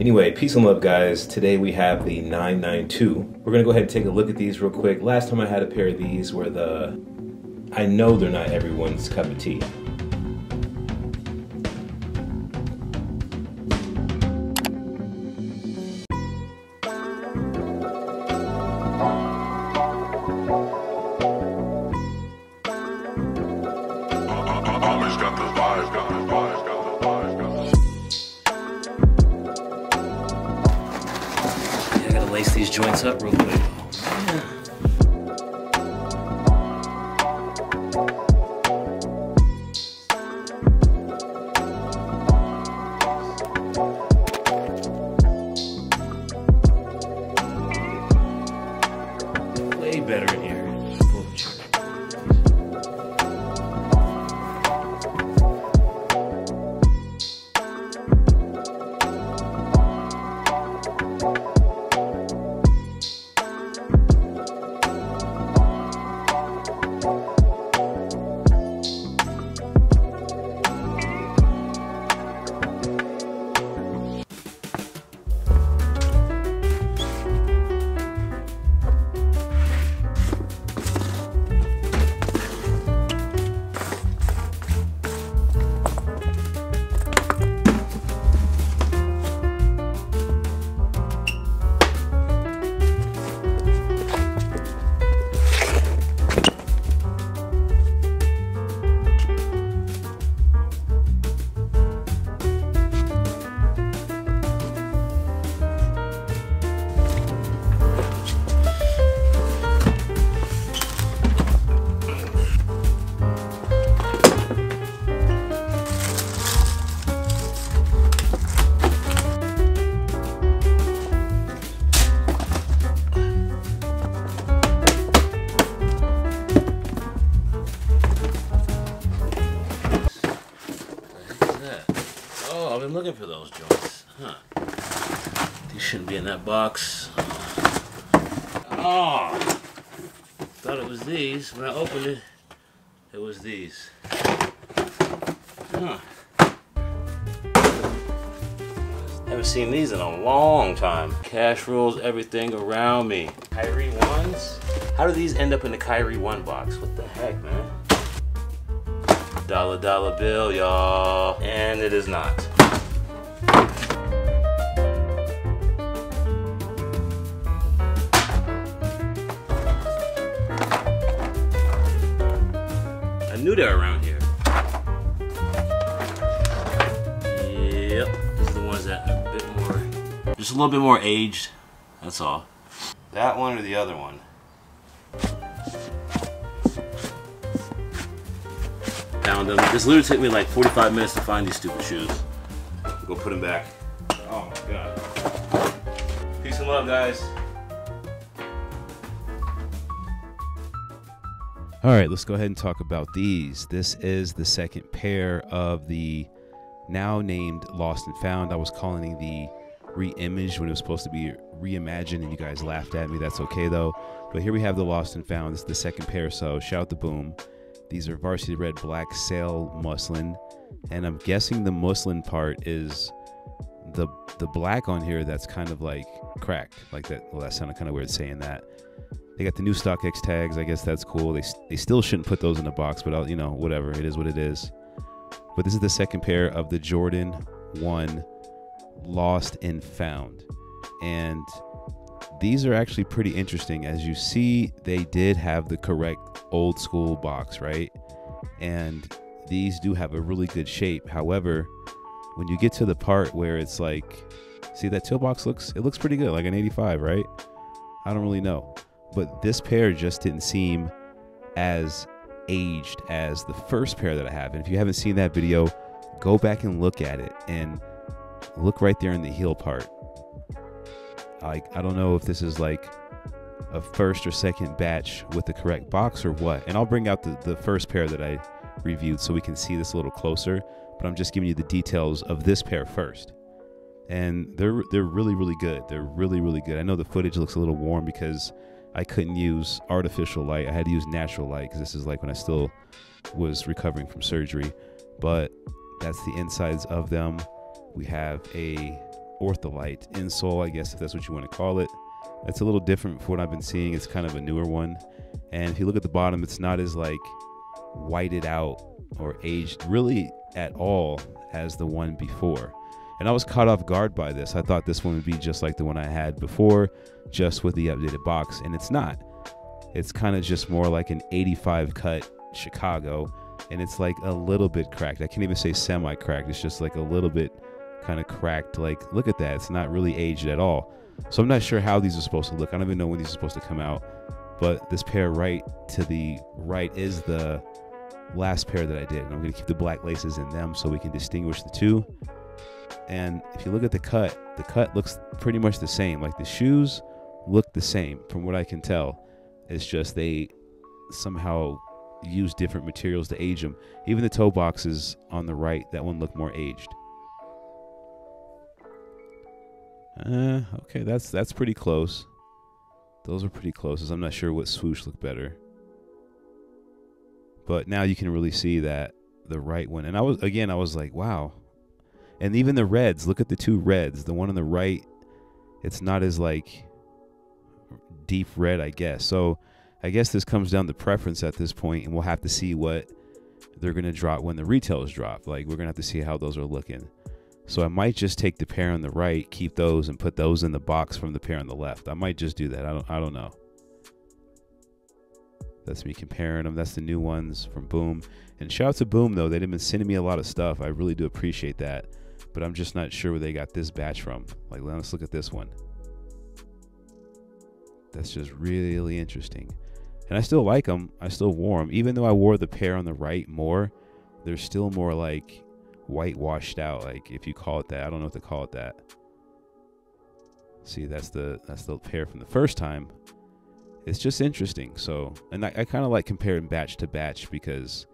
Anyway, peace and love, guys. Today we have the 992. We're gonna go ahead and take a look at these real quick. Last time I had a pair of these were the, I know they're not everyone's cup of tea. Lace these joints up real quick. Huh. These shouldn't be in that box. Oh! Thought it was these. When I opened it, it was these. Huh. Haven't seen these in a long time. Cash rules everything around me. Kyrie ones? How do these end up in the Kyrie one box? What the heck, man? Dollar dollar bill, y'all. And it is not. They were around here. Yep. These are the ones that are a bit more, just a little bit more aged. That's all. That one or the other one? Found them. This literally took me like 45 minutes to find these stupid shoes. Go put them back. Oh my god. Peace and love, guys. All right, let's go ahead and talk about these. This is the second pair of the now named Lost and Found. I was calling it the re-image when it was supposed to be reimagined, and you guys laughed at me. That's okay though. But here we have the Lost and Found. This is the second pair, so shout out the boom. These are varsity red black sail muslin, and I'm guessing the muslin part is the the black on here that's kind of like cracked, like that. Well, that sounded kind of weird saying that. They got the new StockX tags. I guess that's cool. They, they still shouldn't put those in the box, but I'll, you know, whatever. It is what it is. But this is the second pair of the Jordan 1 Lost and Found. And these are actually pretty interesting. As you see, they did have the correct old school box, right? And these do have a really good shape. However, when you get to the part where it's like, see that tail box looks, it looks pretty good, like an 85, right? I don't really know. But this pair just didn't seem as aged as the first pair that I have. And if you haven't seen that video, go back and look at it and look right there in the heel part. Like, I don't know if this is like a first or second batch with the correct box or what. And I'll bring out the, the first pair that I reviewed so we can see this a little closer. But I'm just giving you the details of this pair first. And they're they're really really good. They're really really good. I know the footage looks a little warm because I couldn't use artificial light. I had to use natural light because this is like when I still was recovering from surgery. But that's the insides of them. We have a Ortholite insole, I guess if that's what you want to call it. It's a little different from what I've been seeing. It's kind of a newer one. And if you look at the bottom, it's not as like whited out or aged really at all as the one before. And I was caught off guard by this. I thought this one would be just like the one I had before, just with the updated box, and it's not. It's kind of just more like an 85 cut Chicago, and it's like a little bit cracked. I can't even say semi cracked, it's just like a little bit kind of cracked. Like, look at that. It's not really aged at all. So I'm not sure how these are supposed to look. I don't even know when these are supposed to come out. But this pair right to the right is the last pair that I did. And I'm going to keep the black laces in them so we can distinguish the two. And if you look at the cut, the cut looks pretty much the same. Like the shoes look the same from what I can tell. It's just they somehow use different materials to age them. Even the toe boxes on the right, that one look more aged. Uh, okay, that's that's pretty close. Those are pretty close. I'm not sure what swoosh looked better. But now you can really see that the right one. And I was again, I was like, wow. And even the reds, look at the two reds. The one on the right, it's not as like deep red, I guess. So I guess this comes down to preference at this point, and we'll have to see what they're gonna drop when the retails drop. Like we're gonna have to see how those are looking. So I might just take the pair on the right, keep those, and put those in the box from the pair on the left. I might just do that. I don't. I don't know. That's me comparing them. That's the new ones from Boom. And shout out to Boom though. They've been sending me a lot of stuff. I really do appreciate that. But I'm just not sure where they got this batch from. Like let's look at this one. That's just really interesting. And I still like them. I still wore them. Even though I wore the pair on the right more, they're still more like whitewashed out. Like if you call it that. I don't know what to call it that. See, that's the that's the pair from the first time it's just interesting. So, and I, I kind of like comparing batch to batch because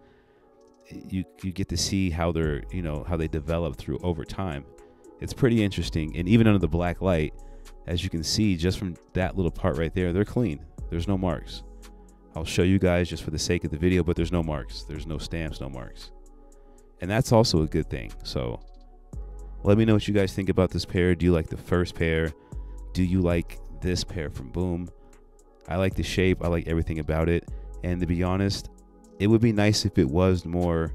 you you get to see how they're you know how they develop through over time. It's pretty interesting, and even under the black light, as you can see just from that little part right there, they're clean. There's no marks. I'll show you guys just for the sake of the video, but there's no marks. There's no stamps, no marks. And that's also a good thing. So let me know what you guys think about this pair. Do you like the first pair? Do you like this pair from Boom? I like the shape. I like everything about it. And to be honest, it would be nice if it was more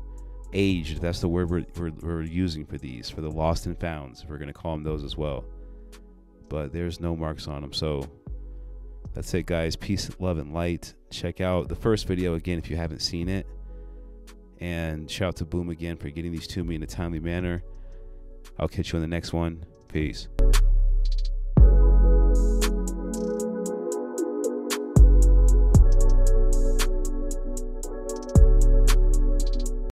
aged. That's the word we're, we're, we're using for these, for the lost and founds. We're going to call them those as well. But there's no marks on them. So that's it, guys. Peace, love, and light. Check out the first video again if you haven't seen it. And shout out to Boom again for getting these to me in a timely manner. I'll catch you on the next one. Peace.